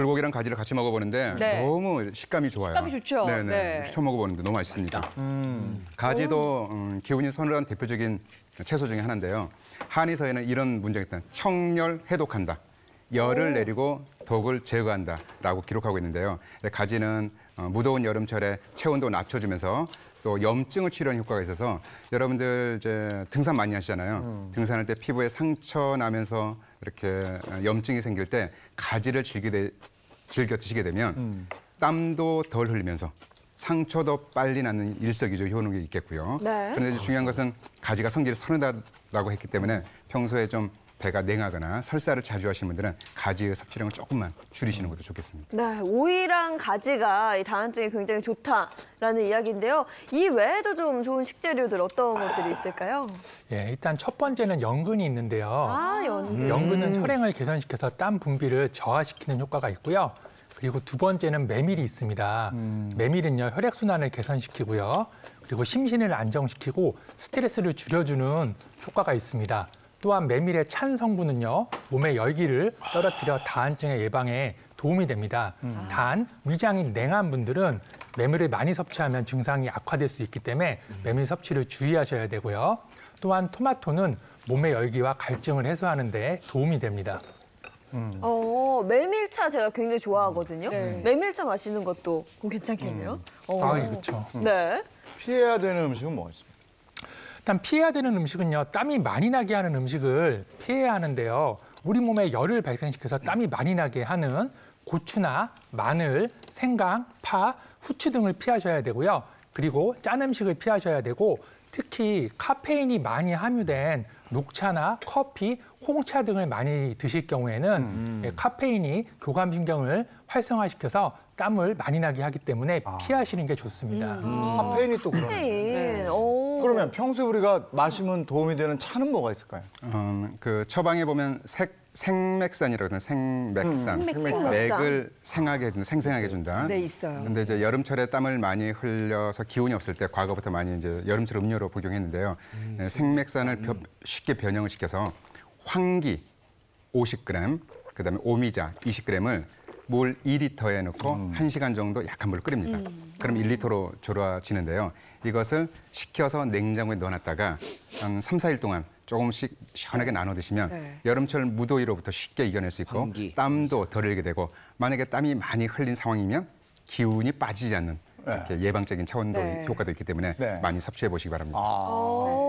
불고기랑 가지를 같이 먹어보는데 네. 너무 식감이 좋아요. 식감이 좋죠. 네네. 네. 이렇게 처음 먹어보는데 너무 맛있습니다. 가지도 음, 기운이 서늘한 대표적인 채소 중에 하나인데요. 한의서에는 이런 문장이 있다. 청열 해독한다. 열을 내리고 독을 제거한다라고 기록하고 있는데요. 가지는 어, 무더운 여름철에 체온도 낮춰주면서 또 염증을 치료하는 효과가 있어서 여러분들 이제 등산 많이 하시잖아요. 등산할 때 피부에 상처 나면서 이렇게 어, 염증이 생길 때 가지를 즐기되, 즐겨 드시게 되면 땀도 덜 흘리면서 상처도 빨리 낫는 일석이조 효능이 있겠고요. 네. 그런데 이제 중요한 것은 가지가 성질이 서늘하다고 했기 때문에 평소에 좀 배가 냉하거나 설사를 자주 하시는 분들은 가지의 섭취량을 조금만 줄이시는 것도 좋겠습니다. 네, 오이랑 가지가 이 다한증에 굉장히 좋다라는 이야기인데요. 이 외에도 좀 좋은 식재료들 어떤 것들이 있을까요? 예, 일단 첫 번째는 연근이 있는데요. 아, 연근. 연근은 혈행을 개선시켜서 땀 분비를 저하시키는 효과가 있고요. 그리고 두 번째는 메밀이 있습니다. 메밀은요 혈액 순환을 개선시키고요. 그리고 심신을 안정시키고 스트레스를 줄여주는 효과가 있습니다. 또한 메밀의 찬 성분은요 몸의 열기를 떨어뜨려 다한증의 예방에 도움이 됩니다. 단 위장이 냉한 분들은 메밀을 많이 섭취하면 증상이 악화될 수 있기 때문에 메밀 섭취를 주의하셔야 되고요. 또한 토마토는 몸의 열기와 갈증을 해소하는 데 도움이 됩니다. 어, 메밀차 제가 굉장히 좋아하거든요. 네. 메밀차 마시는 것도 괜찮겠네요. 어. 아, 그렇죠. 네. 피해야 되는 음식은 뭐가 있습니까? 일단 피해야 되는 음식은요. 땀이 많이 나게 하는 음식을 피해야 하는데요. 우리 몸에 열을 발생시켜서 땀이 많이 나게 하는 고추나 마늘, 생강, 파, 후추 등을 피하셔야 되고요. 그리고 짠 음식을 피하셔야 되고 특히 카페인이 많이 함유된 녹차나 커피, 홍차 등을 많이 드실 경우에는 예, 카페인이 교감신경을 활성화시켜서 땀을 많이 나게 하기 때문에 피하시는 게 좋습니다. 카페인이 또 그러네. 페인. 네. 오. 그러면 평소에 우리가 마시면 도움이 되는 차는 뭐가 있을까요? 음, 그 처방에 보면 색, 생맥산이라고 하는 생맥산, 생맥산. 맥을 생하게 해준다, 생생하게 해준다. 네, 있어요. 근데 이제 여름철에 땀을 많이 흘려서 기운이 없을 때 과거부터 많이 이제 여름철 음료로 복용했는데요. 네, 생맥산을 벼- 쉽게 변형을 시켜서 황기 50g, 그다음에 오미자 20g을 물 2리터에 넣고 한 1시간 정도 약한 물을 끓입니다. 그럼 1리터로 졸아지는데요. 이것을 식혀서 냉장고에 넣어놨다가 한 3, 4일 동안 조금씩 시원하게 나눠 드시면 네. 여름철 무더위로부터 쉽게 이겨낼 수 있고 환기. 땀도 덜 흘리게 되고 만약에 땀이 많이 흘린 상황이면 기운이 빠지지 않는 이렇게 예방적인 차원도 네. 효과도 있기 때문에 네. 많이 섭취해 보시기 바랍니다. 아.